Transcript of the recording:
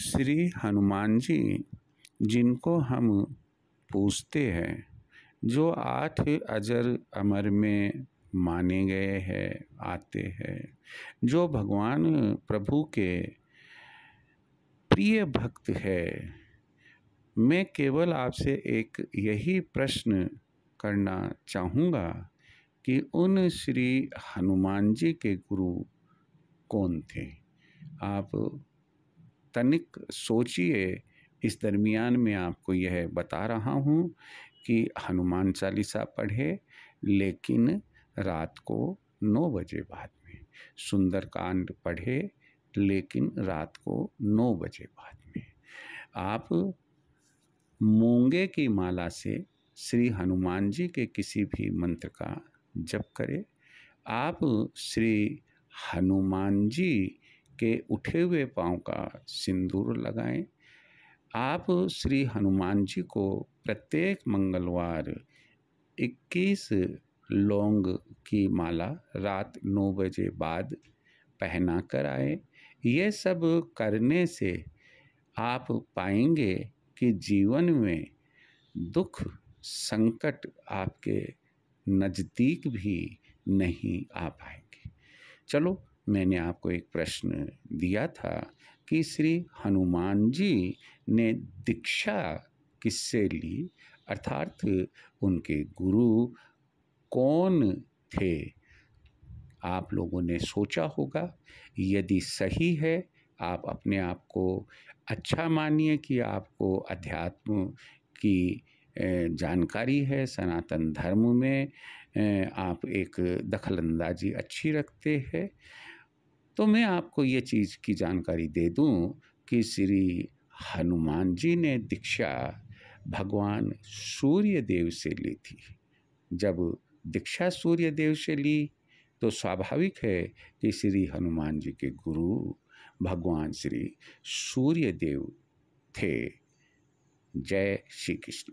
श्री हनुमान जी, जिनको हम पूछते हैं, जो आठ अजर अमर में माने गए हैं, आते हैं, जो भगवान प्रभु के प्रिय भक्त है। मैं केवल आपसे एक यही प्रश्न करना चाहूँगा कि उन श्री हनुमान जी के गुरु कौन थे? आप तनिक सोचिए, इस दरमियान में आपको यह बता रहा हूँ कि हनुमान चालीसा पढ़े, लेकिन रात को नौ बजे बाद में, सुंदरकांड पढ़े, लेकिन रात को नौ बजे बाद में। आप मूँगे की माला से श्री हनुमान जी के किसी भी मंत्र का जप करें। आप श्री हनुमान जी के उठे हुए पाँव का सिंदूर लगाएँ। आप श्री हनुमान जी को प्रत्येक मंगलवार 21 लौंग की माला रात नौ बजे बाद पहना कर आए। ये सब करने से आप पाएँगे कि जीवन में दुख, संकट आपके नज़दीक भी नहीं आ पाएँगे। चलो मैंने आपको एक प्रश्न दिया था कि श्री हनुमान जी ने दीक्षा किससे ली? अर्थात उनके गुरु कौन थे? आप लोगों ने सोचा होगा। यदि सही है, आप अपने आप को अच्छा मानिए कि आपको अध्यात्म की जानकारी है, सनातन धर्म में आप एक दखलंदाजी अच्छी रखते हैं। तो मैं आपको ये चीज़ की जानकारी दे दूँ कि श्री हनुमान जी ने दीक्षा भगवान सूर्य देव से ली थी। जब दीक्षा सूर्य देव से ली तो स्वाभाविक है कि श्री हनुमान जी के गुरु भगवान श्री सूर्य देव थे। जय श्री कृष्ण।